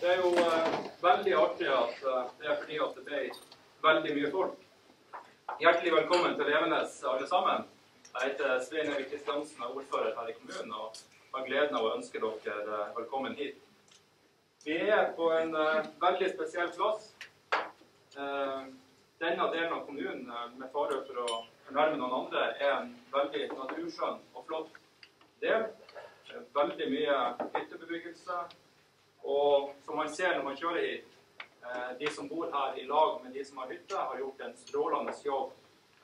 Det er jo eh, veldig artig at eh, det er fordi at det ble veldig mye folk. Hjertelig velkommen til Evenes, alle sammen. Jeg heter Svein Evik Kristiansen, er ordfører her i kommunen og har gleden av å ønske dere eh, velkommen hit. Vi er på en eh, veldig spesiell plass. Eh, denne delen av kommunen, eh, med fare for å fornærme noen andre, er en veldig naturskjønn og flott del. Veldig mye hyttebebyggelse. Og som man ser når man kjører hit, eh, de som bor her i lag med de som har hytte, har gjort en strålende jobb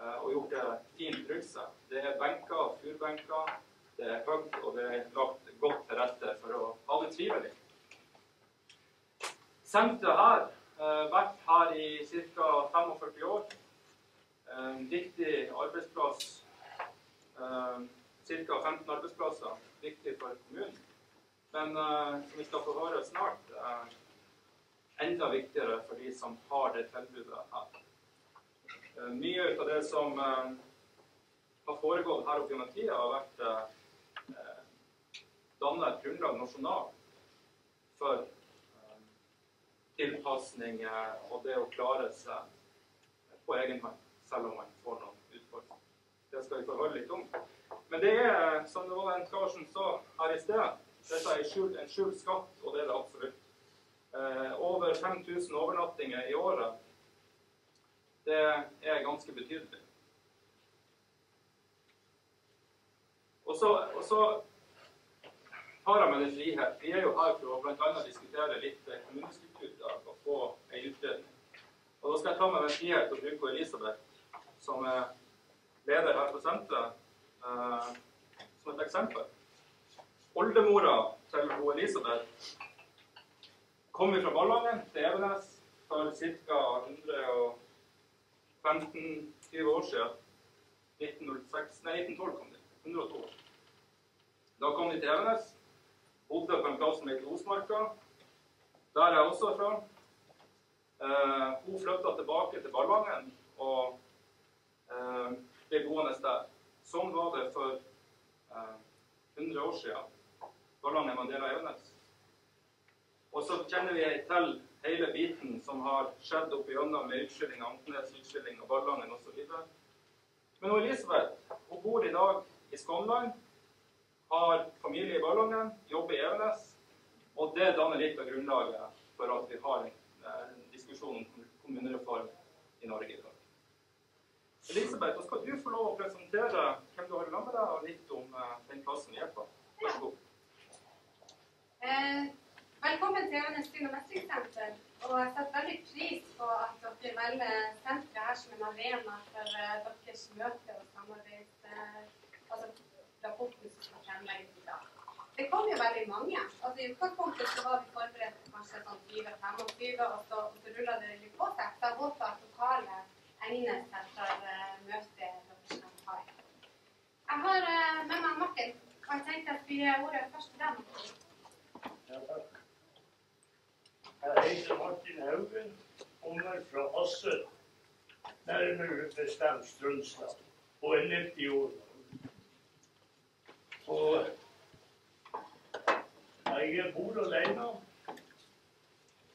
eh, og gjort det fint rundt seg. Det er benker, furbenker, det er høyt, og det er lagt godt til rette for å ha det trivelig. Senteret her har vært her i ca. 45 år. En viktig arbeidsplass. Ca. 15 arbeidsplasser. Viktig for kommunen. Men uh, som vi skal få høre snart, er enda viktigere for de som har det tilbudet her. Mye mye av det som uh, har foregått her oppe gjennom tida, har vært uh, danna et grunnlag nasjonalt for uh, tilpasning eh, og det å klare seg på egen hånd, selv om man får noen utfordringer. Det skal vi få høre litt om. Men det er, som det var en kar som sa her i sted, dette er skjult, en skjult skatt, og det er det absolutt. Eh, over 5000 overnattinger i året. Det er ganske betydelig. Og så, og så tar jeg med en frihet. Vi er jo her for å bl.a. diskutere litt eh, kommunestruktur og få en utredning. Og da skal jeg ta meg den frihet å bruke Elisabeth, som er leder her på senteret, eh, som et eksempel. Oldemora til hun Elisabeth kom fra Ballangen til Evenes for ca. 115-20 år siden. 1906, nei, 1912 kom de. 102 år. Da kom de til Evenes. Bodde på en plass som heter Osmarka. Der er jeg også fra. Eh, hun flytta tilbake til Ballangen og eh, ble boende der. Sånn var det for eh, 100 år siden. Del av Evenes. Og så kjenner vi til hele biten som har skjedd opp igjennom med utskilling av Ankenes, utskilling av Ballangen osv. Men Elisabeth hun bor i dag i Skånland, har familie i Ballangen, jobber i Evenes. Og det danner litt av grunnlaget for at vi har en, en diskusjon om kommunereform i Norge i dag. Elisabeth, da skal du få lov å presentere hvem du har sammen med deg, og litt om eh, den plassen vi er på. Vær så god. Eh, velkommen til Evenes Syn- og mestringssenter. Og jeg setter veldig pris på at dere velger senteret her som en arena for eh, deres møte og samarbeid. Eh, altså rapporten som skal fremlegges i dag. Det kom jo veldig mange. Altså I utgangspunktet så var vi forberedt kanskje sånn 20-25, og så, så rulla det litt på seg. Så jeg håper at lokale egner seg for møtet dere skal ha. Jeg har med meg Martin, og jeg tenkte at vi gir ordet først til dem. Jeg heter Martin Haugen, kommer fra Asse, nærmere bestemt Strømstad, og er 90 år. Og jeg bor alene,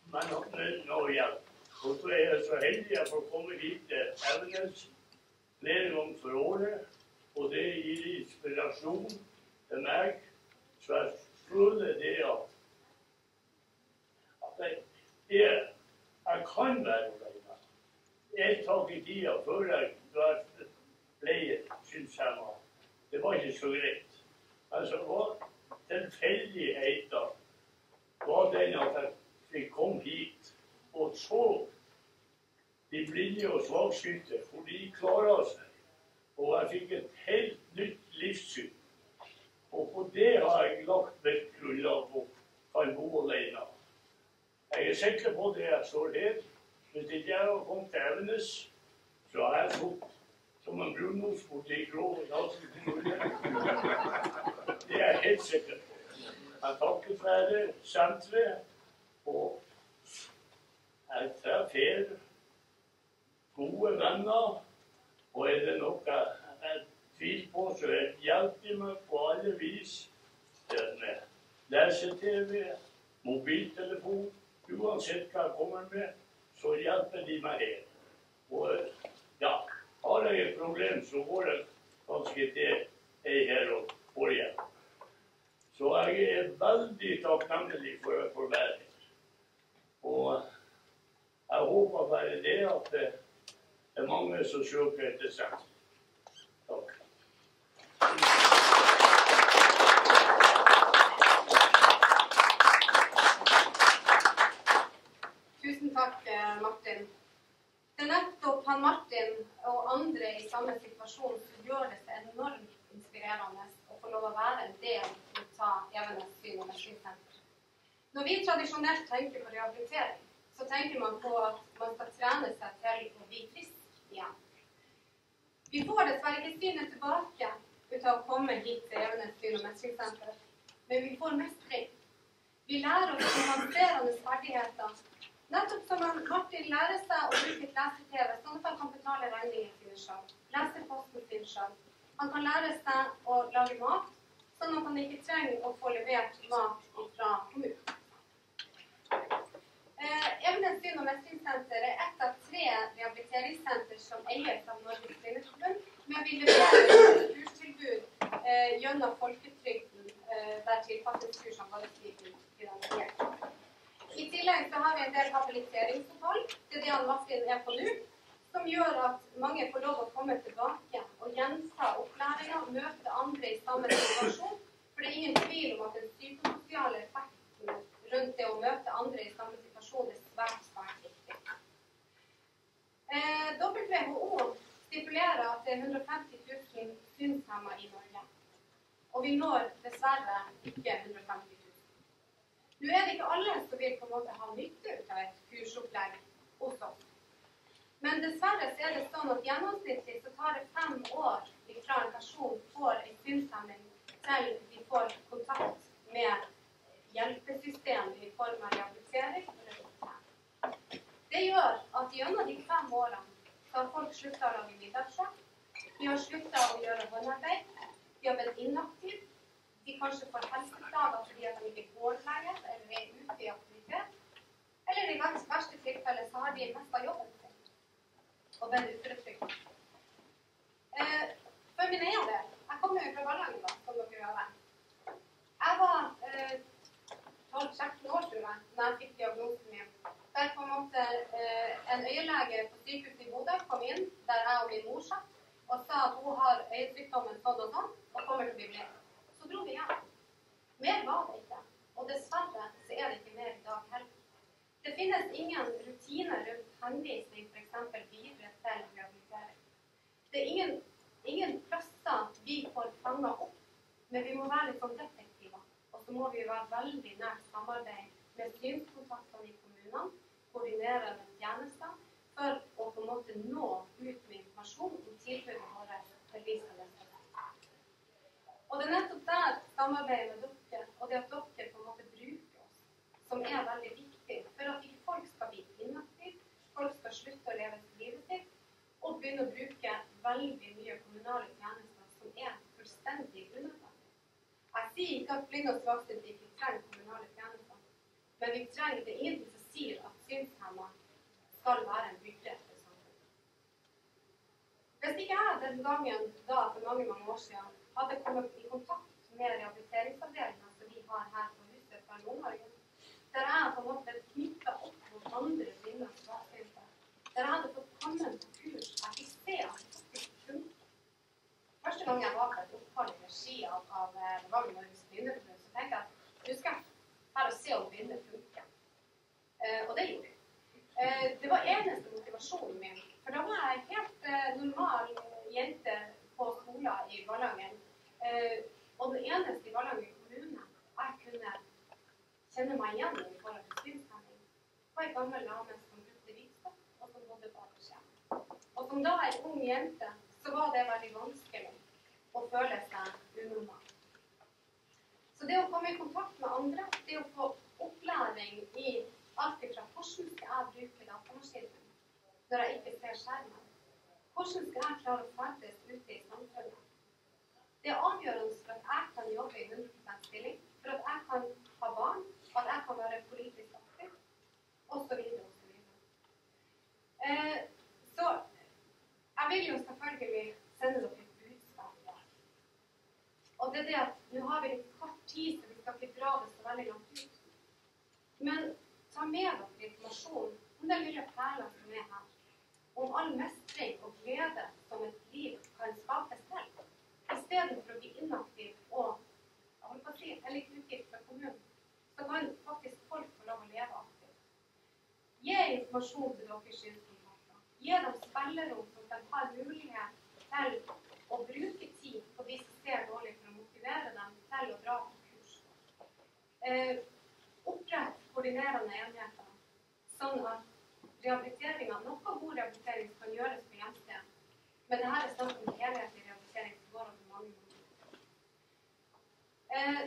men har noe hjelp. Og så er jeg så heldig jeg komme hit til Evenes. Flere ganger for året, og det gir inspirasjon til meg, så jeg føler det at jeg, jeg, jeg kan være alene. Et tak i tida før jeg jeg ble synshemma, det var ikke så greit. Altså, hva tilfeldigheter var den at jeg komme hit og så de blinde og svaksynte, for de klara seg. Og jeg fikk et helt nytt livssyn. Og på det har jeg lagt mitt grunnlag og kan bo alene. Jeg er sikker på det jeg står her. Hvis ikke jeg hadde kommet til Evenes, så har jeg fått som en brunost borti Grove Nasen kommune. Det er jeg helt sikker på. Jeg takker være senteret, og jeg treffer gode venner. Og er det noe jeg tviler på, så hjelper de meg på alle vis. Det med lese-TV, mobiltelefon, Uansett hva jeg kommer med, så hjelper de meg her. Og ja, har jeg et problem, så går jeg ganske til ei her og får hjelp. Så jeg er veldig takknemlig for å få være her. Og jeg håper bare det at det er mange som søker etter seg. Takk. Tusen takk, eh, Martin. Det er nettopp han Martin og andre i samme situasjon som gjør det seg enormt inspirerende å få lov å være en del av Evenes syn- og energisenter. Når vi tradisjonelt tenker på rehabilitering, så tenker man på at man skal trene seg til å bli frisk igjen. Vi får dessverre ikke synet tilbake ut av å komme hit til Evenes syn- og mestringssenter, men vi får mestring. Vi lærer oss kompenserende ferdigheter Nettopp som Martin lærer seg å bruke lese-TV, sånn at han kan betale regningene sjøl. Lese selv. Han kan lære seg å lage mat, sånn at han ikke trenger å få levert mat fra kommunen. Eh, Evenes syn- og mestringssenter er ett av tre rehabiliteringssenter som eies av Norges Blindeforbund, men vi leverer kurstilbud eh, gjennom folketrygden, eh, der tilpasningskursene bare blir finansiert. I tillegg så har vi en del habiliteringsopphold. Det er det han Martin er på nå. Som gjør at mange får lov å komme tilbake og gjenta opplæringa, møte andre i samme situasjon. For det er ingen tvil om at den psykososiale effekten rundt det å møte andre i samme situasjon er svært, svært viktig. Eh, WHO stipulerer at det er 150 000 synshemma i Norge. Og vi når dessverre ikke 150 000. Nå er det ikke alle som vil på en måte ha nytte av et kursopplegg hos oss. Men dessverre så er det sånn at gjennomsnittlig så tar det fem år fra en person får en synshemming til de får kontakt med hjelpesystem i form av rehabilitering. Det gjør at gjennom de fem årene har folk slutta å lage middag sjøl. De har slutta å gjøre håndarbeid. De har blitt inaktive de kanskje får helseplager fordi at de ikke går lenger eller er ute i aktivitet. Eller i verste tilfelle så har de mista jobben og den uføretrygda. Eh, for min egen del Jeg kommer jo fra barnehagen, da, som dere hører. Jeg var eh, 12-16 år, tror jeg, da jeg fikk diagnosen min. Der på en måte eh, en øyelege på sykehuset i Bodø kom inn der jeg og min mor satt, og sa at hun har øyesykdommen sånn og sånn og kommer til å bli blind. Så dro vi hjem. Mer var det ikke. Og dessverre så er det ikke mer i dag heller. Det finnes ingen rutiner rundt henvisning f.eks. videre. Det er ingen, ingen plasser vi får fanga opp, men vi må være litt sånn detektiver. Og så må vi være veldig nært samarbeid med synskontaktene i kommunene, koordinere med tjenester, for å på en måte nå ut med informasjon om tilbudet våre til de som og det er nettopp der samarbeidet med dere og det at dere på en måte bruker oss, som er veldig viktig for at ikke folk skal bli inaktive, folk skal slutte å leve livet sitt og begynne å bruke veldig mye kommunale tjenester som er fullstendig unødvendig. Jeg sier ikke at blinde og svaksynte ikke trenger kommunale tjenester, men vi trenger det ingenting som sier at synshemma skal være en byrde for samfunnet. Hvis ikke jeg den gangen da for mange, mange år siden hadde kommet i kontakt med rehabiliteringsavdelinga som vi har her på huset fra Nord-Norge. Der jeg på en måte knytta opp mot andre blinde og svaksynte. Der jeg hadde fått komme på kurs. Jeg fikk se at. Første gang jeg var på et opphold i regi av, av Vang Norges Blindeforbund, så tenkte jeg at nå skal jeg her og se om blinde funker. Eh, og det gjorde jeg. Eh, det var eneste motivasjonen min. For da var jeg helt eh, normal jente på skolen i Ballangen. Eh, og den eneste i Ballangen kommune jeg kunne kjenne meg igjen i forhold til synshemming, var ei gammel dame som brukte hvitstoff, og som bodde bak Akershjem. Og som da ei ung jente, så var det veldig vanskelig føle seg unormal. Så det å komme i kontakt med andre, det å få opplæring i alt fra hvordan skal jeg bruke datamaskinen når jeg ikke ser skjermen? Hvordan skal jeg klare å ferdes ute i samfunnet? Det er avgjørende for at jeg kan jobbe i 100 stilling, for at jeg kan ha barn, at jeg kan være politisk aktiv, osv. osv. Eh, så jeg vil jo selvfølgelig sende dere og det er det at nå har vi litt kvart tid, så vi skal ikke dra det så veldig langt ut. Men ta med dere informasjon om den lille perla som er her. Om all mestring og glede som et liv kan skape selv. I stedet for å bli inaktiv og holdt på å si, eller utgift fra kommunen, så kan faktisk folk få lov å leve aktivt. Gi informasjon til dere skyldkontakter. Gi dem spillerom som de har mulighet til å bruke tid på de som ser dårlig fra motivere dem til å dra på kurs. Eh, opprett koordinerende enheter, sånn at rehabiliteringa Noe god rehabilitering kan gjøres på hjemsted, men dette er snakk om helhetlig rehabilitering som går over mange måneder. Eh,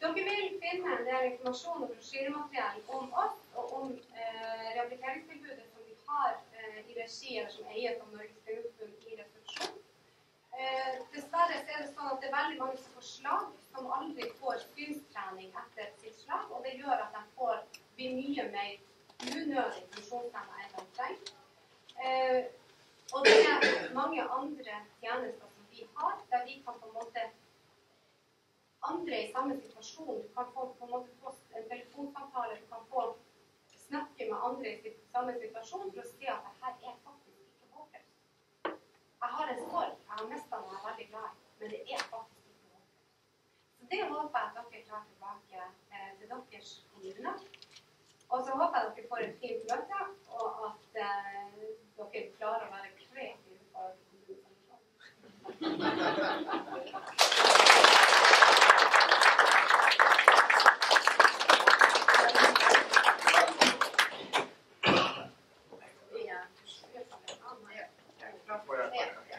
dere vil finne en del informasjon og brosjyremateriell om oss og om eh, rehabiliteringstilbudet som vi har eh, i regi eller som eies av Norges. Eh, dessverre så er det sånn at det er veldig mange som får slag, som aldri får synstrening etter sitt slag. Og det gjør at de får bli mye mer unødig funksjonshemma enn de trenger. Eh, og det er mange andre tjenester som vi har, der vi kan på en måte andre i samme situasjon. Du kan få, på en måte få en telefonsamtale, du kan få snakke med andre i samme situasjon for å se at det her er faktisk ikke håpløst. Jeg har en sorg, noe er veldig glad men det er faktisk ikke noe. Så det håper jeg at dere tar tilbake eh, til deres kommune. Og så håper jeg dere får et fint møte, og at eh, dere klarer å være kreative. Vi er- vi er sammen. Ja, nei, ja. Ja.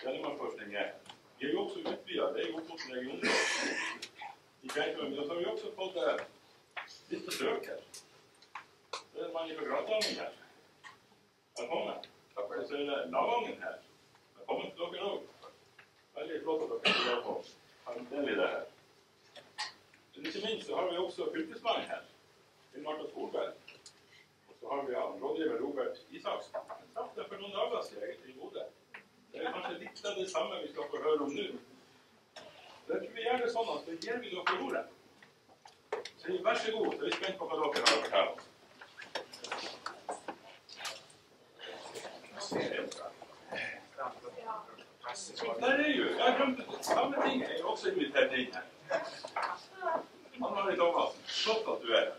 Telemarkforskning er Vi er jo også utvida. Det er jo Ofoten-regionen. I Kveikland. Og så har vi også fått eh, litt besøk her. Det er en mann fra Gratlangen her. Velkommen. Og så er det Lavangen her. Velkommen til dere òg. Veldig flott at dere er på en del i det her. Men ikke minst så har vi også fylkesmannen her. Finn Marta Solberg. Og så har vi han rådgiver Robert Isaksen. Han traff det for noen dager siden egentlig i Bodø. Det er kanskje litt av det samme vi skal få høre om nå. Da tror vi gjør det sånn at det gir vi dere ordet. Så vær så god, så er vi spent på hva dere har å fortelle oss. Der er jo, jeg glemte ting er også invitert inn her. Han har litt Thomassen. Flott at du er her.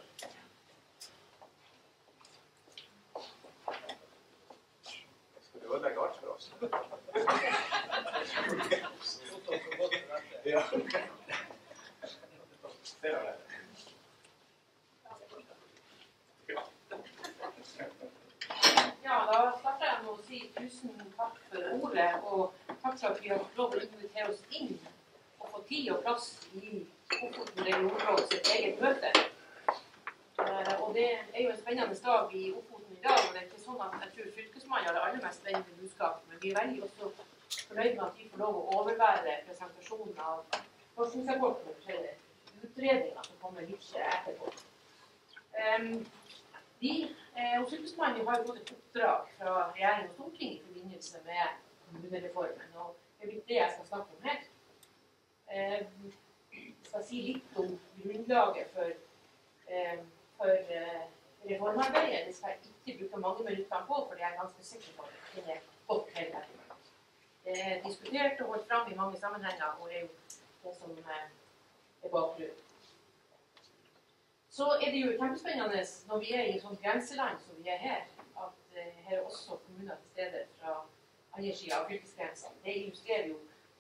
Skal du ødelegge alt for oss? Ja. Da starter jeg med å si tusen takk for ordet, og takk for at vi har fått lov å invitere oss inn og få tid og plass i Ofoten regionråd sitt eget møte. Eh, og det er jo en spennende dag i Ofoten i dag, og det er ikke sånn at jeg tror fylkesmannen har det aller mest spennende budskapet, men vi er veldig også fornøyd med at vi får lov å overvære presentasjonen av forskningsrapporten og forskjellige utredninger som kommer litt etterpå. Em, vi eh, hos Fylkesmannen har jo fått et oppdrag fra regjering og storting i forbindelse med kommunereformen. Og det er litt det jeg skal snakke om her. Eh, jeg skal si litt om grunnlaget for, eh, for eh, reformarbeidet. Det skal jeg ikke bruke mange minutter på, for det er jeg ganske sikker på at det er godt heller. Det er diskutert og holdt fram i mange sammenhenger, og er jo det som eh, er bakgrunnen. Så er det jo kjempespennende når vi er i et sånt grenseland som vi er her, at eh, her er også kommuner til stede fra andre sida av fylkesgrensene. Det illustrerer jo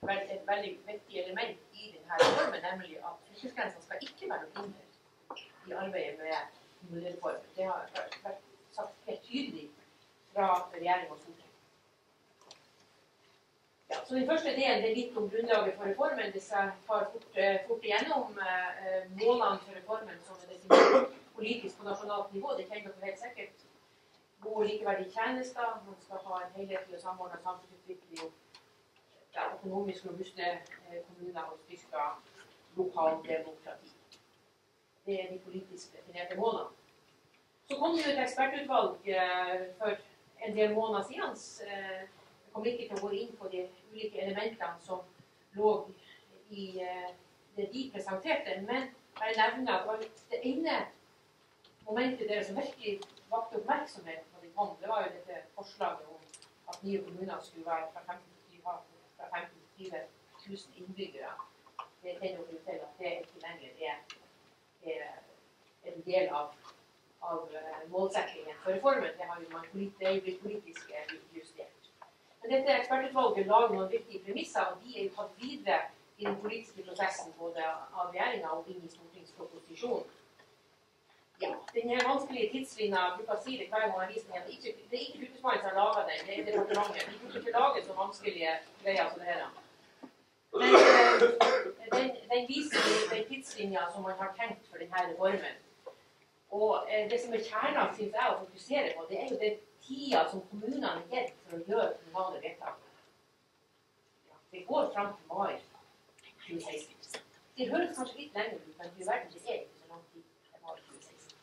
et veldig viktig element i denne reformen, nemlig at fylkesgrensene skal ikke være noe hinder i arbeidet med kommunereformen. Det har vært sagt helt tydelig fra regjering og storting. Så Den første delen er litt om grunnlaget for reformen. Hvis jeg tar fort, eh, fort igjennom eh, målene for reformen som er definert politisk på nasjonalt nivå, det kjenner dere helt sikkert. Gode likeverdige tjenester. Man skal ha en helhetlig og samordna samfunnsutvikling. Ja, økonomisk robuste eh, kommuner og styrka lokaldemokrati. Det er de politisk definerte målene. Så kom det jo et ekspertutvalg eh, for en del måneder siden. Eh, jeg kommer ikke til å gå inn på de ulike elementene som lå i eh, det de presenterte, men bare nevne det ene momentet der som virkelig vakte oppmerksomhet når de kom, det var jo dette forslaget om at nye kommuner skulle være fra 15 til 20 fra 15 til 20 000 innbyggere. Det kjenner jo til at det ikke lenger er, er en del av, av eh, målsettingen for reformen. Det, har jo man, det er jo blitt politisk eh, justert. Men dette ekspertutvalget lager noen viktige premisser, og de er jo tatt videre i den politiske prosessen både av regjeringa og inn i stortingsproposisjonen. Ja, den her vanskelige tidslinja bruker å si det hver gang avisen. Det er ikke, det er ikke Fylkesmannen som har laga den, det er departementet. De bruker ikke lage så vanskelige greier som det her. Men eh, den, den viser den tidslinja som man har tenkt for denne reformen. Og eh, det som er kjernen, syns jeg, å fokusere på, det er jo den tida som kommunene er for å gjøre kommunale vedtak. Ja, det går fram til mai 2016. Det høres kanskje litt lenger ut, men det er ikke så lang tid til mai 2016.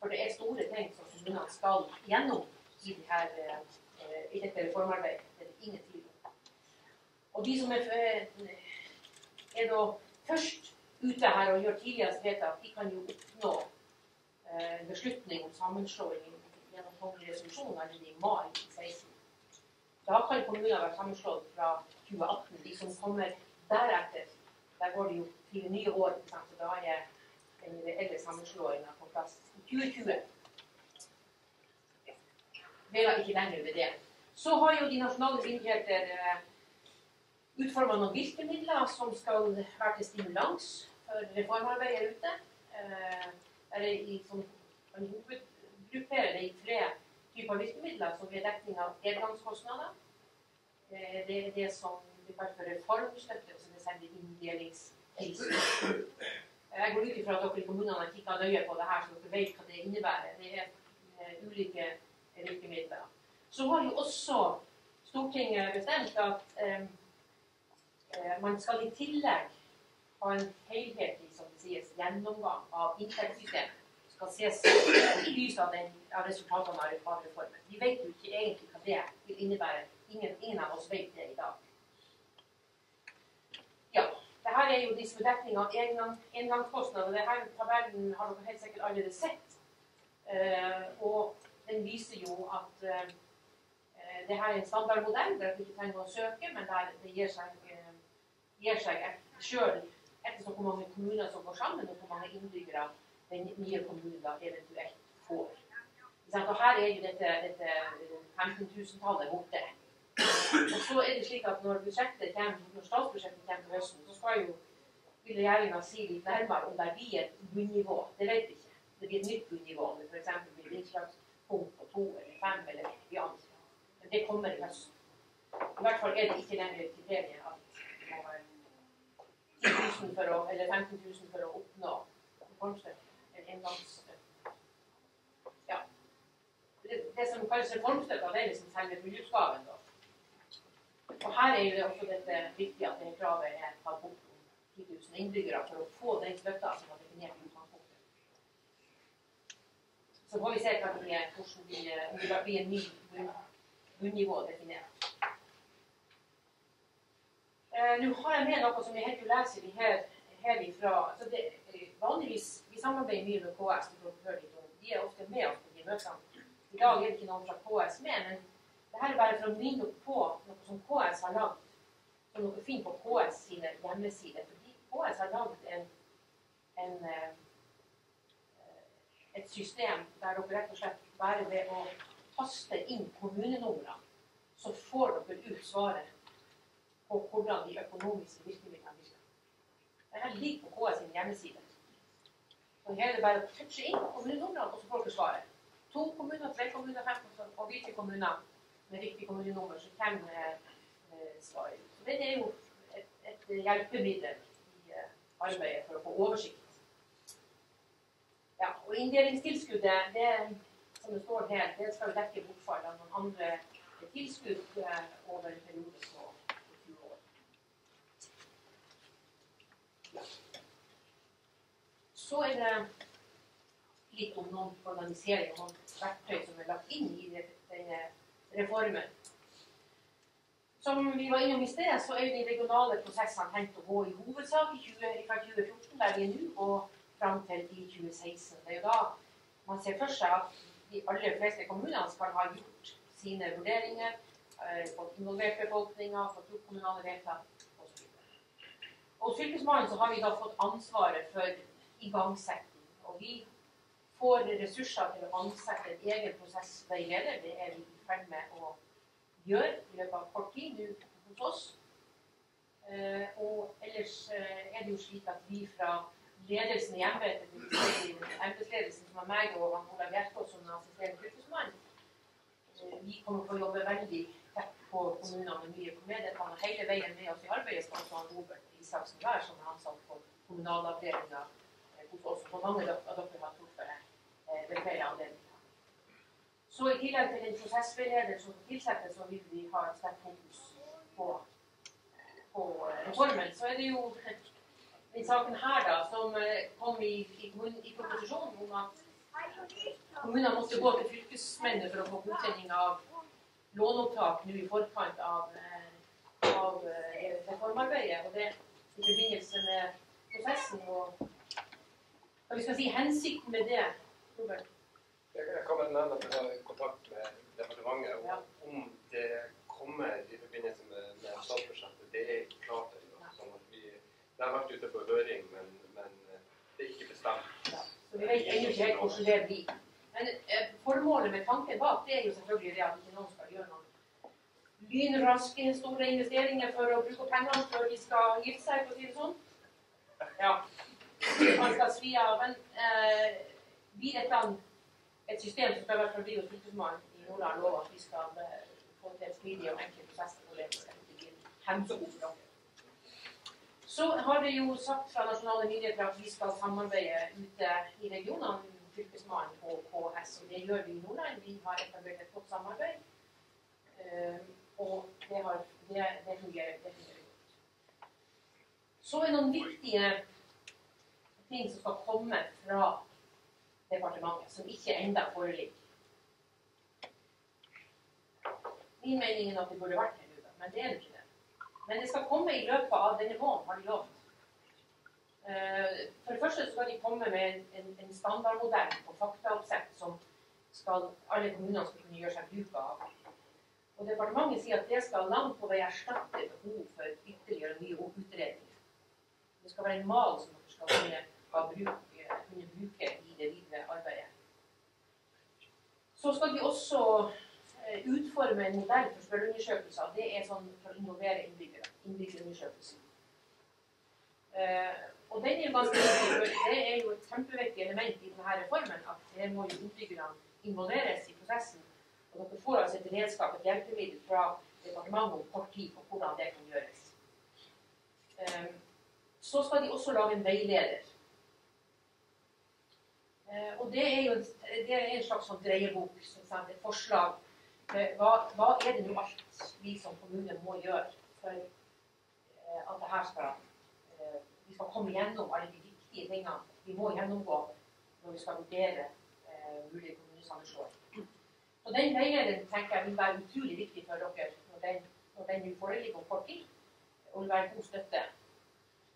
For det er store ting som kommunene skal gjennom i, det her, eh, i dette reformarbeidet. Det er ingen tvil om. Og de som er, eh, er da først ute her og gjør tidligst vedtak, de kan jo oppnå eh, beslutning om sammenslåing gjennom kongelig resolusjon allerede i mai 2016. Da kan kommuner være sammenslått fra 2018. De som kommer deretter, der går det jo fire nye år. og? Da er den reelle sammenslåinga på plass i 2020. Dveler ikke lenger ved det. Så har jo de nasjonale myndigheter eh, utforma noen virkemidler som skal være til stimulans for reformarbeidet ute. Eh, der er i, som hovedgrupperer det i tre typer virkemidler, som er dekning av engangskostnader. Eh, det er det som vi kaller for reformstøtte, som er selve inndelingstilskudd. Jeg går ut ifra at dere i kommunene har kikka nøye på det her, så dere vet hva det innebærer. Det er eh, ulike virkemidler. Så har jo også Stortinget bestemt at eh, man skal i tillegg ha en helhetlig som det sies, gjennomgang av inntektssystemet. Skal ses i lys av, av resultatene av av reformen. Vi vet jo ikke egentlig hva det vil innebære. Ingen, ingen av oss vet det i dag. Ja, det her er jo disponering av engang, engangskostnader. Denne tabellen har dere helt sikkert allerede sett. Uh, og den viser jo at uh, det her er en standardmodell der du ikke trenger å søke, men der det gir seg, uh, gir seg selv ettersom hvor mange kommuner som går sammen, og hvor mange innbyggere den nye kommunen da eventuelt får. Og her er jo dette, dette 15 000-tallet borte. Og så er det slik at når, kommer, når statsbudsjettet kommer til høsten, så skal jo regjeringa si litt nærmere om det blir et bunnivå. Det vet vi ikke. Det blir et nytt bunnivå. Om det f.eks. blir innslagspunkt på to eller fem eller noe annet. Men det kommer i høst. I hvert fall er det ikke lenger et at man må være 10 000 for å, eller 15 000 for å oppnå reformstøtte. Eller engangsstøtte. Ja. Det, det som kalles reformstøtta, det er liksom selve da. Og her er det også dette viktig at det kravet er tatt bort om 10 000 innbyggere for å få den støtta som var definert i utgangspunktet. Så får vi se hva det er, hvordan vi, om det blir en ny bunnivå definert. Eh, Nå har jeg med noe som jeg helt uleser her, herifra. Altså det, vanligvis vi samarbeider mye med KS. De er ofte med oss på de møtene. I dag er det ikke noen fra KS med, men dette er bare for å minne på noe som KS har lagd. Som dere finner på KS sine hjemmesider. Fordi KS har lagd en, en, eh, et system der dere rett og slett bare ved å taste inn kommunenumrene, så får dere ut svaret på hvordan de økonomiske virkemidlene virker. Dette ligger på KS sin hjemmeside. Og her er det bare å touche inn kommunenummeret, og så får dere svaret. To kommuner, tre kommuner, fem kommuner, og hvilke kommuner med riktig kommunenummer, så kommer eh, svaret. Så det er jo et, et hjelpemiddel i eh, arbeidet for å få oversikt. Ja, og inndelingstilskuddet, det som det står her, det skal jo dekke bortfall av noen andre tilskudd eh, over en periode på 20 år. Ja. Så er det litt om noen organisering og verktøy som er lagt inn i denne reformen. Som vi var innom i sted, så er de regionale prosessene tenkt å gå i hovedsak i 20, fra 2014, der vi er nå, og fram til i 2016. Det er jo da man ser for seg at de aller fleste kommunene skal ha gjort sine vurderinger, eh, fått involvert befolkninga, fått gjort kommunale vedtak osv. Hos Fylkesmannen så har vi da fått ansvaret for igangsetting. Og vi får ressurser til å ansette en egen prosessveileder. Det er vi i ferd med å gjøre i løpet av kort tid nå hos oss. Eh, og ellers eh, er det jo slik at vi fra ledelsen i embetet, embetsledelsen som er meg og Olav Gjerkås som er assisterende fylkesmann, eh, vi kommer til å jobbe veldig tett på kommunene med mye meddelelse. Hele veien med oss i arbeidet skal også han Robert Isaksen være, som er ansatt på kommunalavdelinga oss. Og mange av dere har truffet eh, ved flere anledninger. Så i tillegg til den prosessveilederen som tilsettes, så vil vi ha et sterkt fokus på, på eh, reformen. Så er det jo den saken her da, som kom i, i, i proposisjonen om at kommunene måtte gå til fylkesmennene for å få godkjenning av låneopptak nå i forkant av, av reformarbeidet. Og det i forbindelse med prosessen og hva vi skal si, hensikten med det. Robert? Jeg kan bare nevne at jeg har kontakt med departementet. Ja. Om det kommer i forbindelse med, med statsbudsjettet, det er ikke klart ennå. Sånn vi, det har vært ute på høring, men, men det er ikke bestemt. Så vi vet ennå ikke helt hvordan det blir. Men eh, formålet med tanken bak det er jo selvfølgelig det at ikke noen skal gjøre noen lynraske store investeringer for å bruke pengene før de skal gifte seg, for å si det sånn. Ja. Man skal svi av. Men eh, et system som skal i Nordland lov at vi skal eh, få til en smidig og enkel prosess for for. Så har vi jo sagt fra nasjonale myndigheter at vi skal samarbeide ute i regionene, Fylkesmannen og KS. Og det gjør vi i Nordland. Vi har etablert et godt samarbeid. Eh, og det, har, det, det, fungerer, det godt. Så er noen viktige ting som skal komme fra departementet, som ikke enda foreligger. Min mening er at det burde vært her nå, men det er det ikke det. Men det skal komme i løpet av denne måneden, har de lovt. Eh, For det første skal de komme med en, en, en standardmodell på faktaoppsett som skal, alle kommunene skal kunne gjøre seg bruk av. Og Departementet sier at det skal langt på vei erstatte behov for ytterligere nye utredninger. Det skal være en mal som dere skal kunne, ha bruke, kunne bruke i det videre arbeidet. Så skal de også eh, utforme en modell for spørreundersøkelser. Det er sånn for å involvere innbyggere. Innbyggerundersøkelsen. Eh, og den er ganske viktig, for det er jo et kjempeviktig element i denne reformen at her må jo innbyggerne involveres i prosessen. Og dere får altså et redskap, et hjelpemiddel fra departementet om kort tid på hvordan det kan gjøres. Eh, så skal de også lage en veileder. Eh, og det er jo det er en slags sånn dreiebok, et forslag. Eh, Hva, hva er det nå alt vi som kommune må gjøre for eh, at det her skal vi skal komme gjennom alle de viktige tingene vi må gjennomgå når vi skal vurdere mulige kommunesammenslåinger. Så den veilederen tenker jeg vil være utrolig viktig for dere når den, når den nå foreligger om kort tid, og vil være god støtte.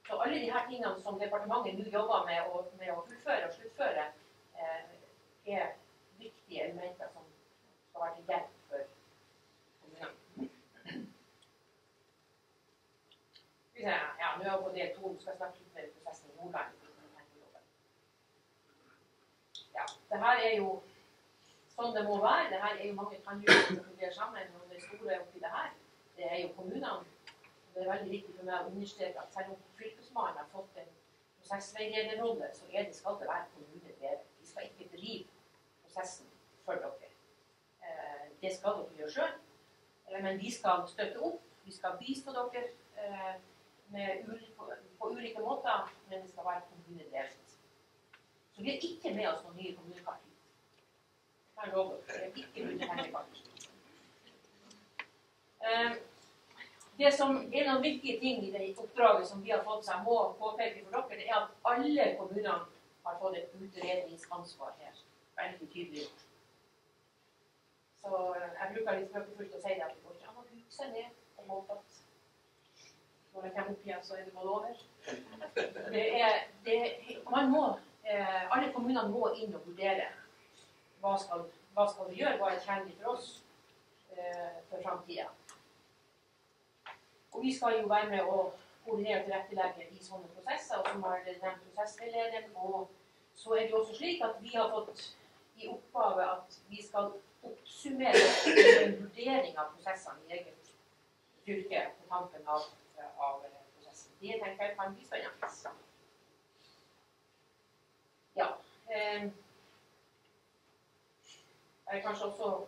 Så alle de her tingene som departementet nå jobber med å, med å fullføre og sluttføre, er viktige elementer som skal være til hjelp for kommunene. Ja, nå er jeg på del to. Nå skal jeg snakke litt mer i Nordland. Ja, det her er jo sånn det må være. Det her er jo mange tannhjul som fungerer sammen. Og det store oppi det her, det er jo kommunene. det er veldig viktig for meg å understreke at selv om Fylkesmannen har fått en prosessveilederrolle, så er det, skal det være kommunen bedre. Skal ikke drive prosessen for dere. Eh, det skal dere gjøre sjøl. Eh, men vi skal støtte opp, vi skal bistå dere eh, på, ulike måter, men det skal være kommunedelt. Så vi er ikke med oss noen nye kommunekart. Det kan er ikke undertegnekart. Eh, Det som En av viktige ting i det oppdraget som vi har fått, som jeg må påpeke for dere, det er at alle kommunene har fått et utredningsansvar her. Veldig tydelig. Så eh, jeg bruker litt spøkefullt å si det at det går ikke an seg ned og håpe at når jeg kommer opp igjen, så er det gått over. Det er, det, man må, eh, alle kommunene må inn og vurdere hva skal, hva skal vi gjøre, hva er tjenlig for oss eh, for framtida. Og vi skal jo være med å koordinere og tilrettelegge i sånne prosesser, og som har nevnt prosessveilederen. Og så er det også slik at vi har fått i oppgave at vi skal oppsummere en vurdering av prosessene i eget fylke på tampen av, av prosessen. Det tenker jeg kan bli spennende. Ja. Eh, jeg vil kanskje også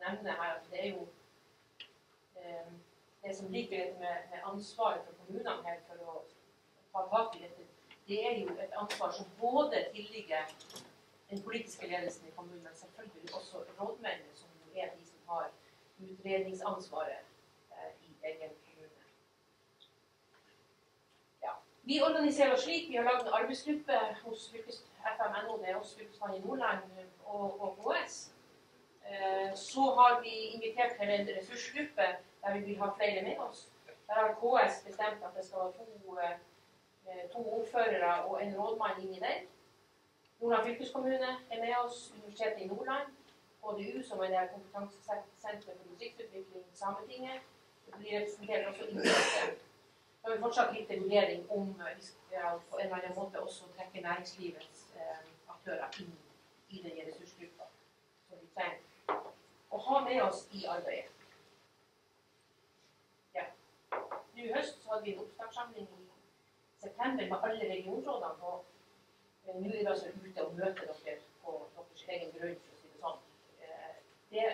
nevne her at det er jo eh, det som ligger med, med ansvaret for kommunene her for å ta tak i dette, det er jo et ansvar som både tilligger den politiske ledelsen i kommunen, men selvfølgelig også rådmennene, som er de som har utredningsansvaret eh, i egen kommune. Ja. Vi organiserer oss slik. Vi har lagd en arbeidsgruppe hos FMNO, det er også fylkesmannen i Nordland og KS. Eh, så har vi invitert til en ressursgruppe der vi vil ha flere med oss. Der har KS bestemt at det skal være to, eh, to ordførere og en rådmann inni den. Nordland fylkeskommune er med oss, Universitetet i Nordland, HDU, som er det kompetansesenteret for distriktsutvikling, Sametinget. Det blir representert også inni dette. Så har vi fortsatt litt til om vi skal på en eller annen måte også trekke næringslivets eh, aktører inn i den ressursgruppa. som vi trenger å ha med oss i arbeidet. Ja. Nå i høst hadde vi en oppstartssamling i september med alle regionrådene. og eh, Nå er vi altså ute og møter dere på deres egen grunn, for å si det sånn. Eh, Det,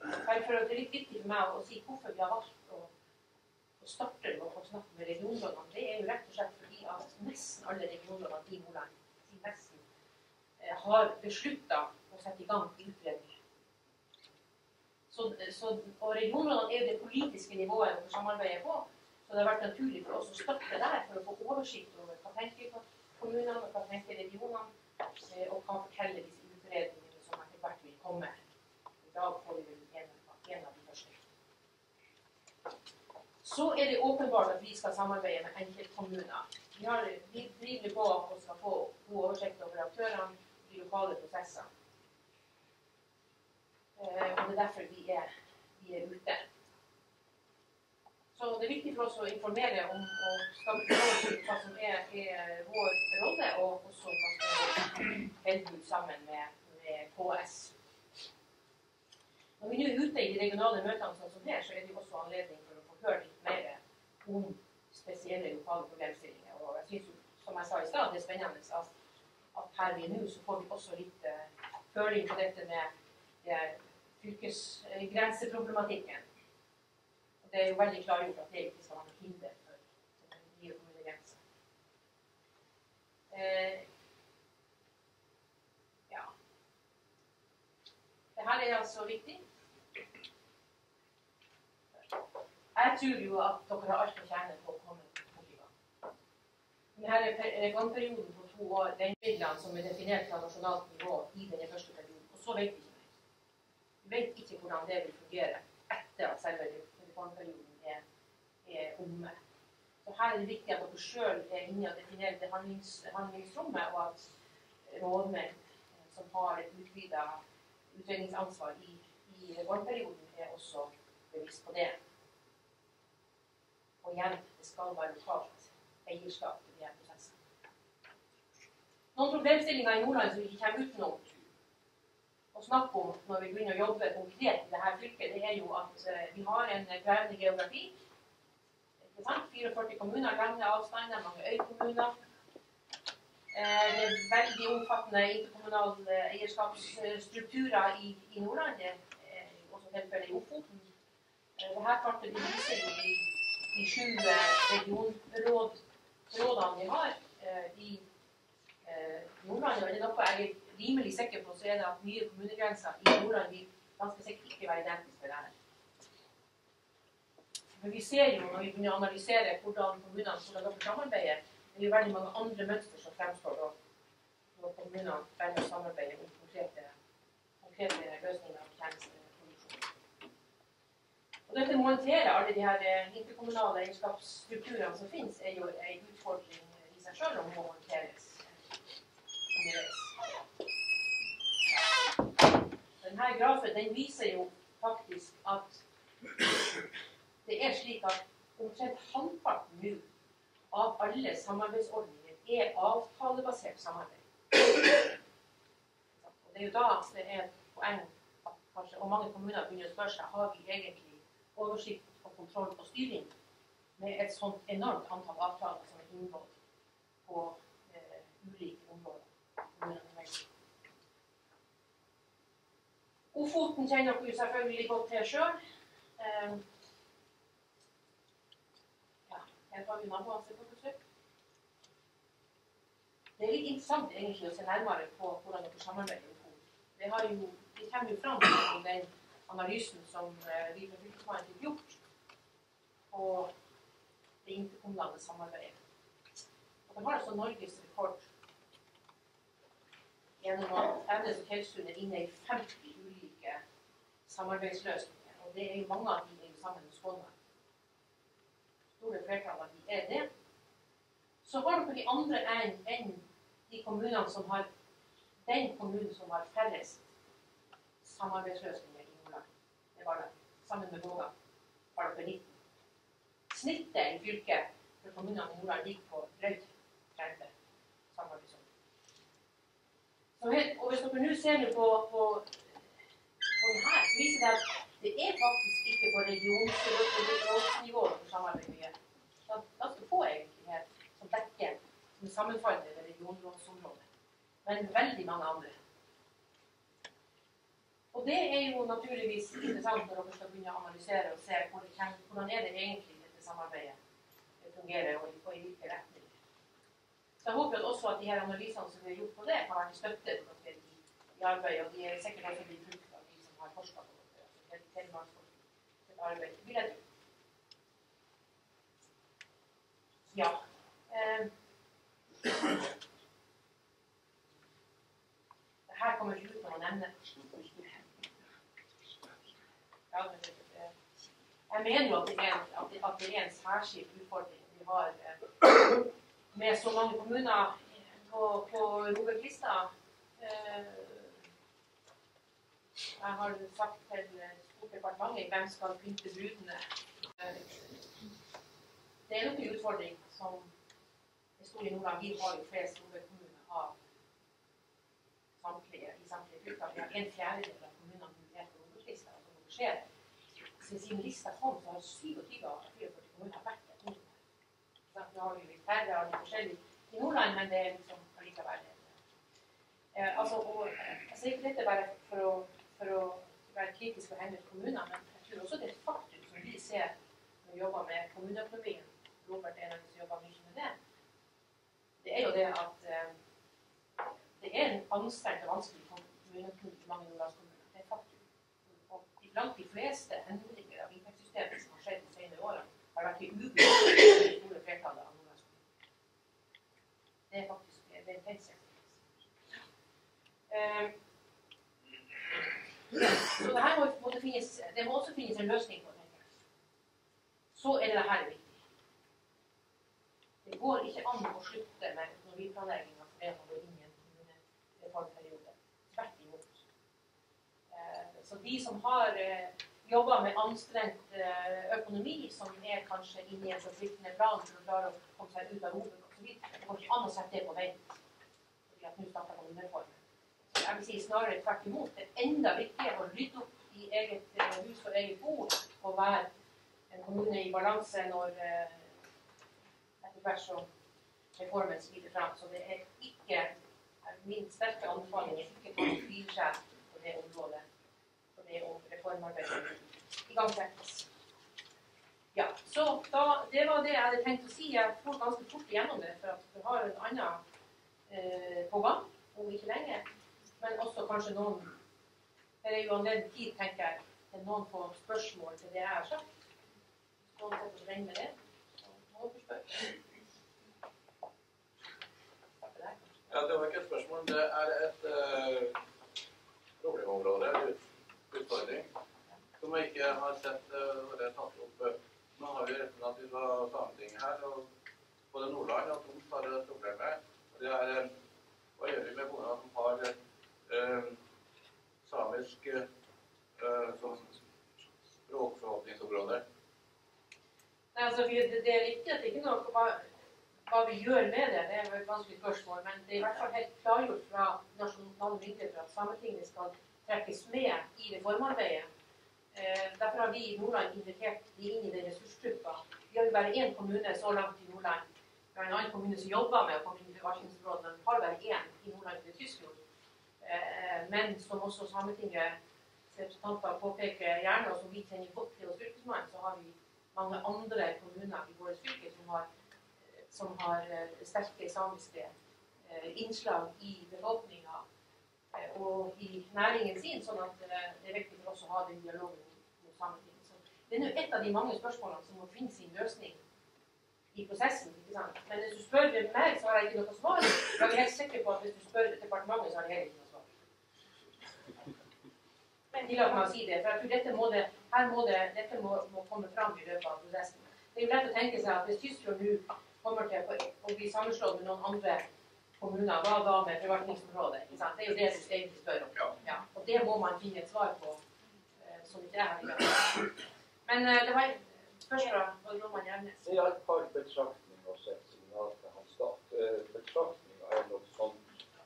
bare for det er litt viktig for meg å si hvorfor vi har valgt å, å starte med å snakke med regionrådene. Det er jo rett og slett fordi at nesten alle regionrådene i Nordland nesten, eh, har beslutta å sette i gang utredninger. Så, så, og regionrådene er jo det politiske nivået for samarbeidet på. Så det har vært naturlig for oss å starte der for å få oversikt over hva tenker kommunene, hva tenker regionene, eh, og hva forteller disse utredningene som etter hvert vil komme. I dag får vi vel en, en av de første. Så er det åpenbart at vi skal samarbeide med enkeltkommuner. Vi, har, vi driver på og skal få god oversikt over aktørene i lokale prosesser. Eh, og det er derfor vi er, vi er ute. Så det er viktig for oss å informere om og hva som er, er vår rolle, og også hva som er Helbud sammen med, med KS. Når vi nå er ute i de regionale møtene sånn som her, så er det også anledning for å få høre litt mer om spesielle lokale problemstillinger. Og jeg synes som jeg sa i stad, det er spennende at, at her vi er nå, så får vi også litt uh, føling på dette med det fylkesgrenseproblematikken. Det er jo veldig klargjort at det ikke skal være noe hinder for nye kommunegrensa. Eh, ja. Det her er altså viktig. Jeg tror jo at dere har alt å tjene på å komme fort i gang. Denne gangperioden på to år, den midlene som er definert fra nasjonalt nivå i denne første perioden, og så vet vi ikke mer. Vi vet ikke hvordan det vil fungere etter at selve reformperioden er, er omme. Så her er det viktig at dere sjøl er inne og definerer det handlings, handlingsrommet, og at rådmenn eh, som har et utvida utredningsansvar i, i reformperioden, er også bevisst på det. Og igjen, det skal være lokalt eierskap til de her prosessene. Noen problemstillinger i Nordland som vi ikke kommer utenom å snakke om når vi begynner å jobbe konkret i dette fylket, det er jo at eh, vi har en krevende geografi. Ikke sant? 44 kommuner, lange avstander, mange øykommuner. Eh, det er veldig omfattende interkommunale eierskapsstrukturer i, i Nordland. Også tilfellet i Ofoten. Eh, Dette kartet viser jo de, de sju eh, regionrådene vi har eh, i eh, Nordland. Og er noe jeg rimelig sikker på, så er det at nye kommunegrenser i Nordland vil ganske sikkert ikke være identiske med det her. Men vi ser jo når vi begynner å analysere hvordan kommunene hvordan dere samarbeider, det er jo veldig mange andre mønster som fremstår da, når kommunene velger å samarbeide om konkrete, konkrete løsninger og tjenesteproduksjon. Og dette å håndtere alle de her eh, interkommunale eierskapsstrukturene som finnes, er jo en utfordring i seg sjøl og må håndteres underveis. Denne grafen den viser jo faktisk at det er slik at omtrent halvparten nå av alle samarbeidsordninger er avtalebasert samarbeid. Og det er jo da det er et poeng at kanskje, og mange kommuner begynner å spørre seg har vi egentlig oversikt og kontroll og styring med et sånt enormt antall avtaler som er inngått på eh, ulike Ofoten kjenner dere selvfølgelig godt til sjøl. Eh, er besøk. Det er litt interessant egentlig å se nærmere på hvordan dere samarbeider Ofoten. Det, kommer jo fram i den analysen som eh, vi fra Fylkesmannen fikk gjort på det interkommunale samarbeidet. Og det har altså Norges rekord gjennom Evnes og Tjeldsund er inne i 50 ulike samarbeidsløsninger. Og det er jo mange av de er sammen med Skånland. Store flertall av de er det. Så har dere de andre enn en, de kommunene som har den kommunen som har færrest samarbeidsløsninger i Nordland. Det var det. Sammen med Våga det på 19. Snittet i fylket for kommunene i Nordland ligger på drøyt 30 samarbeidsområder. Så helt, og hvis dere nå ser på, på, på den her, så viser det at det er faktisk ikke på regionsnivå for samarbeidet mye. Det er ganske få egentlig her som dekker som er sammenfallende med regionrådsområdet. Men veldig mange andre. Og det er jo naturligvis interessant når dere skal begynne å analysere og se hvordan, hvordan er det egentlig dette samarbeidet fungerer, og, og i retning. Så jeg håper at også at de her analysene som vi har gjort på det, kan være til støtte for dere i, i arbeidet. Og de er sikkert også blitt brukt av de som har forska på dere. altså Telemarksforskning sitt arbeid. Vil jeg. Ja. Eh, det her kommer ikke ut når man nevner ja, Jeg mener jo at det er, en- at en særskilt utfordring vi har eh, med så mange kommuner på, på ROBEK-lista. Eh, jeg har sagt til departementet hvem skal pynte brudene. Eh, det er nok en utfordring som er stor i Nordland. Vi har jo flest ROBEK-kommuner av samtlige i samtlige fylker. Vi har en fjerdedel av kommunene som er på ROBEK-lista. Altså, når skjer, siden lista kom, så har 27 av 44 kommuner vært. Nå. Nå har vi litt færre av de forskjellige i Nordland, men det er liksom allikevel eh, altså, eh, sier ikke dette bare for å, for å være kritisk og henge kommuner, men jeg tror også det er et faktum som vi ser når vi jobber med kommuneøkonomien. Robert er en av de som jobber mye med det. Det er jo det at eh, det er en anstrengt og vanskelig kommuneøkonomi i mange nordlandskommuner. Det er et faktum. Og blant de fleste endringer av inntektssystemet som har skjedd de senere årene, har vært i ugunst for det store flertallet av nordlandskommuner. Det er faktisk det er en kjensgjerning. Eh, så det her må, må det, finnes, det må også finnes en løsning på. det. Så er det det her viktig. Det går ikke an å slutte med økonomiplanlegginga fordi man går inn i en kommunereformperiode. Tvert imot. Eh, Så de som har jobba med anstrengt eh, økonomi, som er kanskje inne i en forpliktende plan for å klare å komme seg ut av osv., det går ikke an å sette det på vent. Fordi at nå starter kommunereformen. Jeg vil si snarere tvert imot. Det er enda viktigere å rydde opp i eget eh, hus og eget bo og være en kommune i balanse når, eh, etter hvert som reformen skrider fram. Så det er ikke min sterke anbefaling er ikke ta en seg på det området. For det om reformarbeidet igangsettes. Ja, så da, Det var det jeg hadde tenkt å si. Jeg får ganske fort igjennom det, for at vi har en annen eh, på gang om ikke lenge. Men også kanskje noen Det er jo anledning tid, tenker jeg, til noen får spørsmål til det jeg har sagt. Noen får regne det. Noen får spørre. Ja, Det var ikke et spørsmål. Det er et uh, problemområde, en utfordring, som jeg ikke har sett uh, det tatt opp. Nå har vi representanter fra Sametinget her, og både Nordland og Troms har det problemet. Det er uh, Hva gjør vi med barna som har uh, samisk uh, språkforvaltningsområde? Altså, det, det er riktig at det ikke er noe hva vi gjør med det, det er et vanskelig spørsmål. Men det er i hvert fall helt klargjort fra nasjonale myndigheter at Sametinget skal trekkes med i reformarbeidet. Eh, derfor har vi i Nordland invitert de inn i den ressursgruppa. Vi har jo bare én kommune så langt i Nordland. Vi har en annen kommune som jobber med å komme inn i forvaltningsområdet, men har bare én i Nordland, til Tyskland. Eh, men som også Sametingets representanter påpeker gjerne, og som vi kjenner godt til hos Fylkesmannen, så har vi mange andre kommuner i vårt fylke som har som har eh, sterke samiske eh, innslag i befolkninga eh, og i næringen sin, sånn at det er viktig for oss å ha den dialogen med Sametinget. Det er nå et av de mange spørsmålene som må finne sin løsning i prosessen. ikke sant? Men hvis du spør meg, så har jeg ikke noe svar. Jeg er helt sikker på at hvis du spør departementet, så har de heller ikke noe svar. Men tillat meg å si det, for jeg tror dette må, det, her må, det, dette må, må komme fram i løpet av prosessen. Det er jo lett å tenke seg at hvis Tysfjord nå kommer til å bli sammenslått med noen andre kommuner, hva da med forvaltningsområdet? Det er jo det systemet spør om. Ja. Og det må man finne et svar på, eh, som ikke jeg har gjort. Men eh, det var først fra Roman Gjerne. Det er et par betraktninger også et signal til hans stat. Betraktninga betraktninger er noe sånn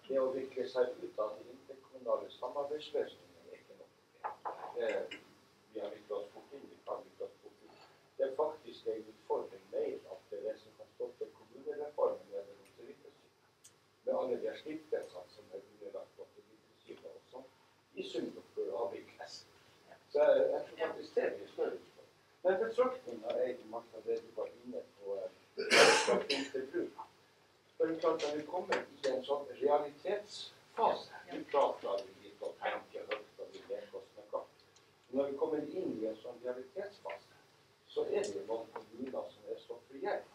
Det å vikle seg ut av de interkommunale samarbeidsløsningene er ikke noe vi har viklet oss bort inn, vi kan vikle oss bort inn. Det er faktisk en utfordring mer at det er det som stoppe kommunereformen ved Roserikkesynet. Med alle de stiftelsene som er underlagt Roserikkesynet, og som i sum bør avvikles. Så jeg, tror faktisk det blir større utfordring. Men betraktninga er ikke Martha det du var inne på interbruk. For det er klart Når vi kommer i en sånn realitetsfase Vi prater litt og tenker høyt og vi leker oss med. Når vi kommer inn i en sånn realitetsfase, så er det noen kommuner som er så forgjeves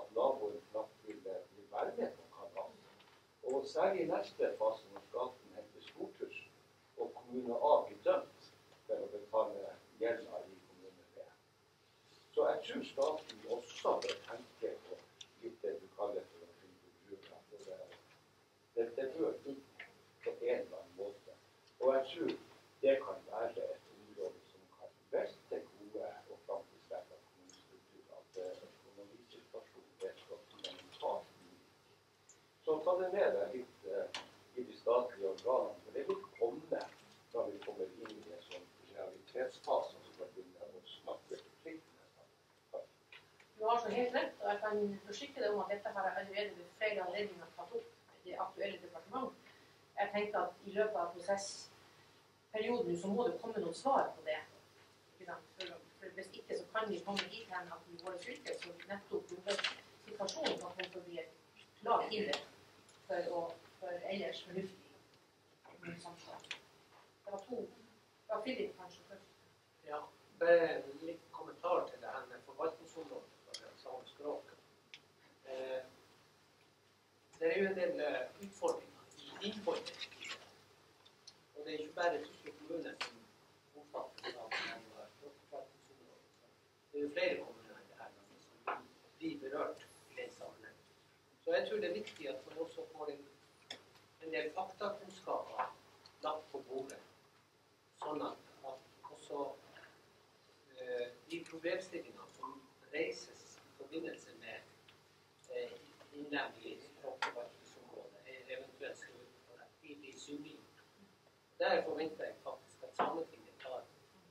at naboen knapt vil, vil være med på. Og særlig neste fase, når staten henter storkurs, og kommune A blir dømt for å betale gjelda i kommune B. Så jeg tror staten også bør tenke på litt det du kaller for å bruker. Det, det bør inn på en eller annen måte. Og jeg tror det kan være et område som kan velte gode og framtidsretta kommunestrukturer. Så ta det med deg litt uh, i de statlige organene. For det vil komme når vi kommer inn i en sånn realitetsfase som vi begynne å snakke forpliktende. Du har så helt rett, og jeg kan forsikre deg om at dette har jeg allerede ved flere anledninger tatt opp med det aktuelle departement. Jeg tenker at i løpet av prosessperioden så må det komme noen svar på det. For, for Hvis ikke så kan vi komme dit hen at i våre fylker så nettopp situasjonen kan komme til å bli et klart hinder for, å, for ellers fornuftig samtale. Det var to. Det var Philip kanskje først. Ja, en litt kommentar til det her forvaltningsområdet for samisk språk. Eh, det er jo en del uh, utfordringer i innholdet. Og det er ikke bare Tyske kommune som omfattes av forvaltningsområdet. Det er jo flere kommuner i dette landet som blir berørt så jeg tror det er viktig at man også får en, en del faktakunnskaper lagt på bordet. Sånn at, at også eh, de problemstillingene som reises i forbindelse med eh, innlemming i språkforvaltningsområdet, eventuelt de blir synlige. Der forventer jeg faktisk at Sametinget tar,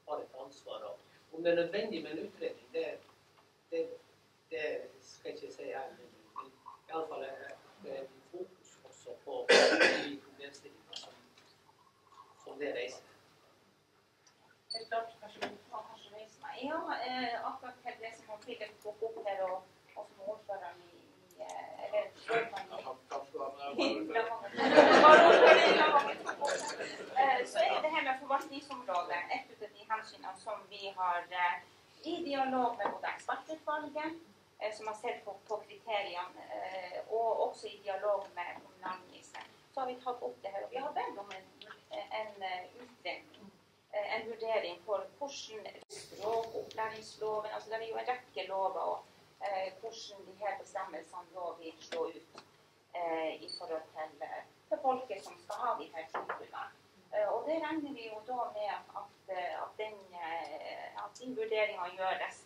tar et ansvar. Av. om det er nødvendig med en utredning, det, det, det skal jeg ikke si her iallfall fokus også på de som, det reiser. Helt klart. Kanskje, kanskje reise meg. Ja, eh, akkurat til det som Philip tok opp her, og, og som ordføreren i eh, eller eh, så er det her med forvaltningsområdet et av de hensynene som vi har eh, i dialog med som har sett på, på kriteriene, eh, og også i dialog med kommunalministeren. Så har vi tatt opp det her. Og vi har bedt om en, en eh, utredning, eh, en vurdering for hvordan språkopplæringsloven altså Det er jo en rekke lover og eh, hvordan de her bestemmelsene nå vil slå ut eh, i forhold til, eh, til folket som skal ha de her tilbudene. Eh, og det regner vi jo da med at, eh, at, den, eh, at den vurderinga gjøres.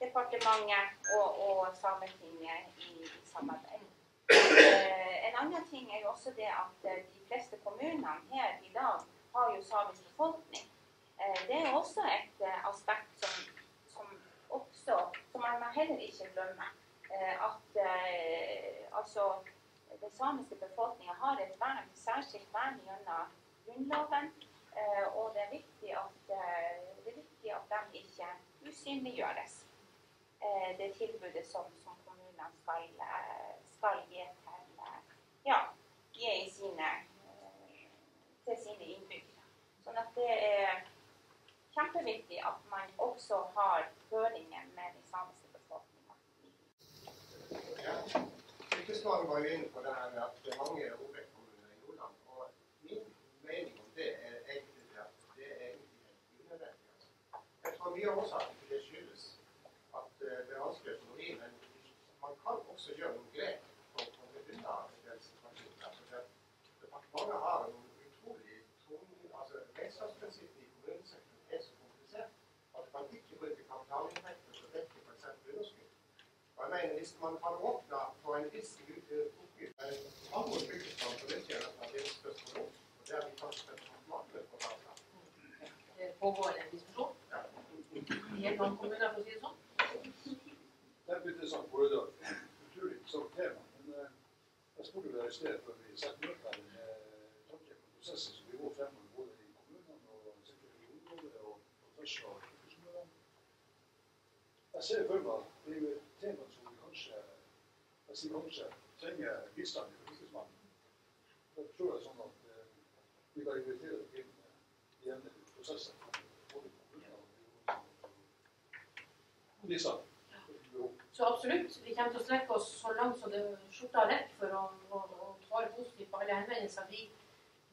Departementet og, og Sametinget i, i samarbeid. Eh, en annen ting er jo også det at eh, de fleste kommunene her i dag har jo samisk befolkning. Eh, det er også et aspekt som, som også som man heller ikke glemmer. At altså den samiske befolkninga har et vern, særskilt vern gjennom Grunnloven. Og det er viktig at, det er viktig at de ikke usynliggjøres. Eh, det tilbudet som, som kommunene skal, eh, skal gi til eh, ja, gi sine, til sine innbyggere. Sånn at det er kjempeviktig at man også har høringer med den samiske befolkninga. Fylkesmannen var jo inne på det her med at det er mange OBEK-kommuner i Nordland. Og min mening om det er egentlig at det er egentlig helt unødvendig. Jeg tror mye av årsaken til det skyldes at eh, det er vanskelig økonomi, men man kan også gjøre noen grep for å komme unna den situasjonen. Altså, det, departementet har en utrolig tung altså Regnskapsprinsippet i kommunesektoren er så komplisert at man ikke bruker kapitalinntekter til å dekke f.eks. underskudd. Og jeg mener, Hvis man kan åpna for en viss Amor fylkesmann på nytt igjen at det er spørsmål om, og det har vi kanskje departementet på. Det pågår en diskusjon i helt noen kommuner, for å si det sånn. Det er et interessant foredrag. Utrolig interessant tema. Men eh, jeg spurte deg i sted før vi setter møte her med tanke på prosessen som vi går fremover både i kommunene og sikkert i området og på tvers av fylkeskommunene. Jeg ser for meg at det er et tema som vi kanskje jeg sier kanskje trenger bistand fra Fylkesmannen. Jeg tror det er sånn at eh, vi kan invitere dere inn eh, i denne prosesser. Både i kommunene og bistand. Så absolutt. Vi kommer til å strekke oss så langt som det skjorta rekker for å, å, å ta positivt på alle henvendelser. Vi,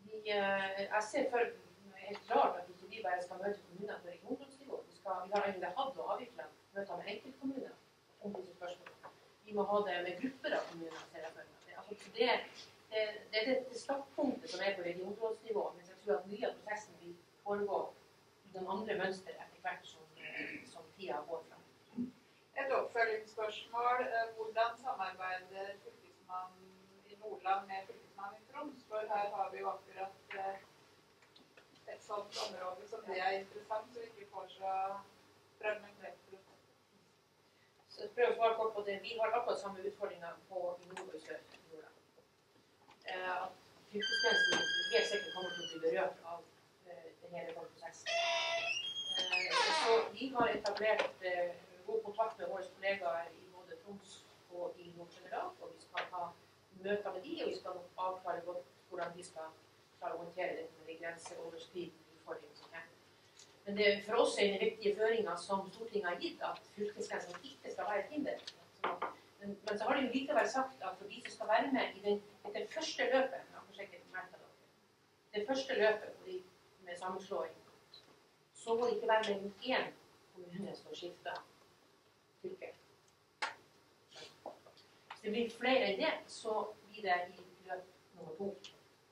vi, eh, jeg ser for helt klart at ikke vi bare skal møte kommuner på regionrådsnivå. Vi, skal, vi har allerede hatt og avvikla møter med enkeltkommuner om disse spørsmålene. Vi må ha det med grupper av kommuner. ser jeg for meg. Altså, det, det, det er det, startpunktet som er på regionrådsnivå. Mens jeg tror at mye av prosessen vil foregå i de andre mønstre etter hvert som, som tida går oppfølgingsspørsmål. Eh, Hvordan samarbeider Fylkesmannen i Nordland med Fylkesmannen i Troms? For her har vi jo akkurat eh, et sånt område som det er interessant, så vi ikke får så fragmentert. Så jeg prøver å svare kort på det. Vi har akkurat samme utfordringer på nord og sør. i Nordland. Eh, at fylkesgrensen helt sikkert kommer til å bli berørt av denne reformprosessen. Så vi har etablert god kontakt med våre kollegaer i både Troms og i Nord-Trøndelag. Og vi skal ha møter med de, og vi skal avklare godt hvordan de skal klare å håndtere dette med de grenseoverskridende utfordringene som er. Men det, for oss er den viktige føringa som Stortinget har gitt, at fylkesgrensene ikke skal være et hinder. Men, men så har de jo likevel sagt at for de som skal være med i den, det første løpet det første løpet med sammenslåing, så må det ikke være i én kommune som skifter fylke. Hvis det blir flere enn det, så blir det i løp nummer to.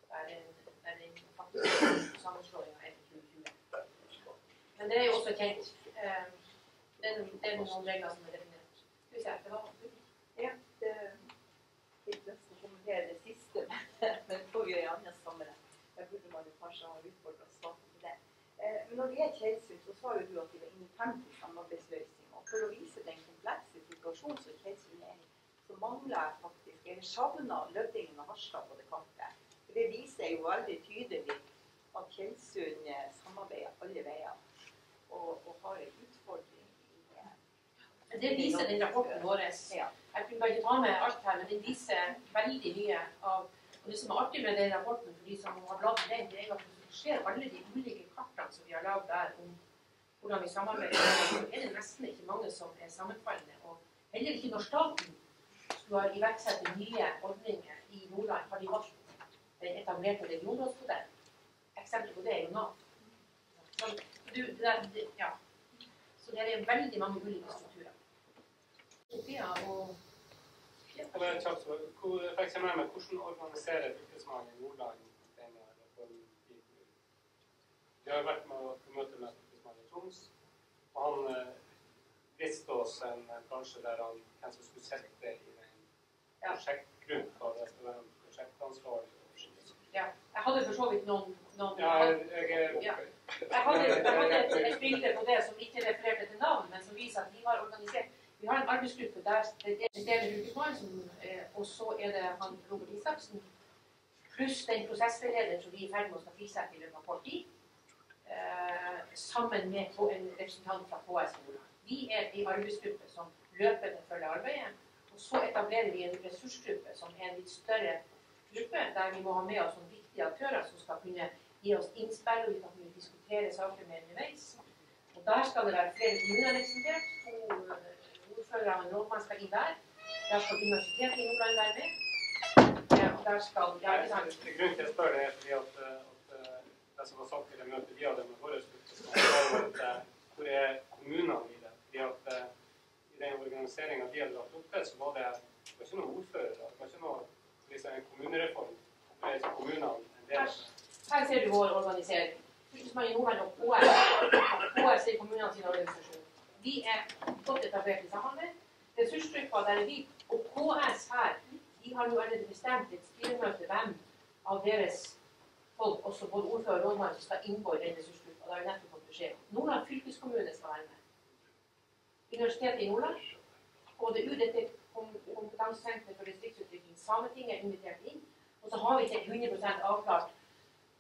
Der den, faktiske sammenslåinga er 2020. Men det er jo også kjent. eh, Det er, det er noen regler som er definert. Skal vi se, det var Ja, det fikk til å kommentere det siste, men det får vi i annen sammenheng. Der burde kanskje ha utfordra staten på det. Eh, Men når det gjelder Tjeldsund, så sa jo du at de var internt i samarbeidsløsninger. Og for å vise den komplekse situasjonen som Tjeldsund er i, så mangler faktisk, eller savner Lødingen og Harstad på det kartet. For det viser jo veldig tydelig at Tjeldsund eh, samarbeider alle veier. Og, og har en utfordring i Det viser den rapporten vår. Ja. Jeg bare ikke ta med alt her, men den viser veldig mye av og Det som er artig med den rapporten, for de som har lagd den, det er at du ser alle de ulike kartene som vi har lagd der om hvordan vi samarbeider, så er det nesten ikke mange som er sammenfallende. Og heller ikke når staten skulle har iverksatt nye ordninger i Nordland, har de valgt den etablerte regionrådsmodellen. Eksempel på det er jo Nav. Du, ja. så det er veldig mange ulike strukturer. Sofia og Hvordan organiserer Fylkesmannen i Nordland denne reformen? Vi har vært med på møte med Fylkesmannen i Troms, og han eh, viste oss en eh, bransje der han hvem skulle sitte i den Ja, jeg hadde for så vidt noen, noen Ja, jeg, Ja. Jeg hadde, jeg hadde et, et bilde på det som ikke refererte til navn, men som viser at vi har organisert Vi har en arbeidsgruppe der det er fylkesmann, som, eh, og så er det han Robert Isaksen, pluss den prosessveilederen som vi er i ferd med å tilsette i løpet av kort tid, eh, sammen med en representant fra KS Nordland. Vi er i arbeidsgruppe som løpende følger arbeidet. Og så etablerer vi en ressursgruppe som er en litt større gruppe, der vi må ha med oss noen viktige aktører som skal kunne gi oss innspill, og vi kan kunne diskutere saker med underveis. Og der skal det være flere kommuner representert. To eh, ordførere og en nordmann skal inn der. Der skal Universitetet i Nordland være med. Og der skal ja. Grunnen til at jeg spør, det er fordi at, eh, at eh, det som var sagt i det møtet vi hadde med våre fylkesmenn, var at hvor er kommunene i det? Fordi at den organiseringa de hadde lagt opp til, så var det, det var ikke noen ordfører. Det var ikke noe liksom, en kommunereform. Er kommunene en del av. Her ser du vår organisering. Fylkesmannen i Nordland og KS. KS er kommunene sin organisasjon. Vi er godt etablert i samarbeid. Ressursgruppa der er vi. Og KS her, de har nå allerede bestemt et styremøte hvem av deres folk, også både ordfører og rådmann, som skal inngå i den ressursgruppa. Det har vi nettopp fått beskjed om. Nordland fylkeskommune skal være med. Universitetet i Nordland. og det UDT kompetansesenteret for distriktsutvikling, Sametinget er invitert inn. Og så har vi ikke 100% avklart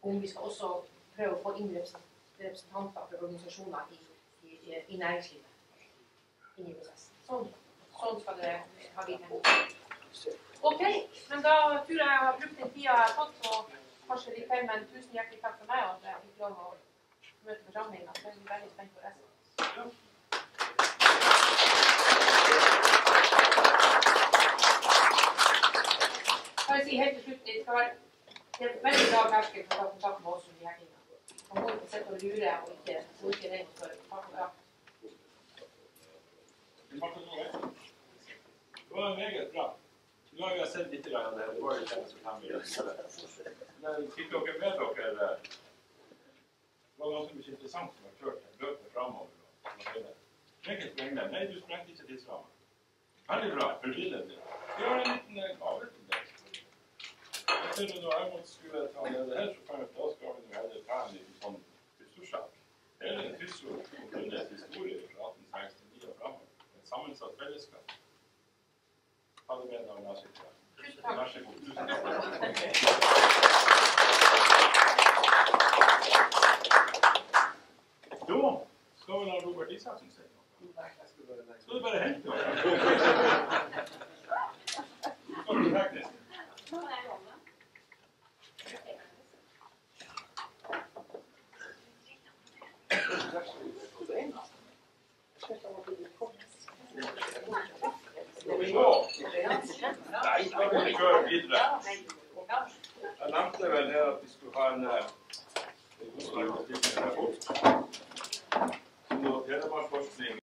om vi skal også prøve å få inn representanter for organisasjoner i, i, i næringslivet inn i prosessen. Sånn, sånn skal det ha vi tenkt. OK, men da tror jeg jeg har brukt den tida jeg har fått, og kanskje litt feil, men tusen hjertelig takk for meg, og at jeg fikk lov å møte forsamlinga. Jeg er veldig spent på resten. Si helt til slutt, det skal være det veldig lav terskel for å ta kontakt med oss om de her tingene. Man må ikke sitte og lure og ikke, og ikke redd for ja. Det var meget bra. Nå har vi sett litt av det. Det var jo som. Men fikk dere med dere eh, Det var ganske mye interessant som har kjørt løpet framover. Meget spennende. Nei, du sprengte ikke tidsrammen. Veldig bra. Forbilledlig. Vi har en liten eh, gave til Når jeg måtte skulle ta ned det her, så kan jeg, da skal vi nå heller ta en liten sånn ressurssak. Hele Tysfjord kommunes historie fra 1869 og framover. Et sammensatt fellesskap. Ha det med deg, Nasik. Vær så god. Tusen takk. Da skal vi la Robert Isaksen si noe. Skal du bare hente noe? Du teknisk? Skal vi gå? Nei, vi kjører videre. Jeg nevnte vel det at vi skulle ha en eh, nå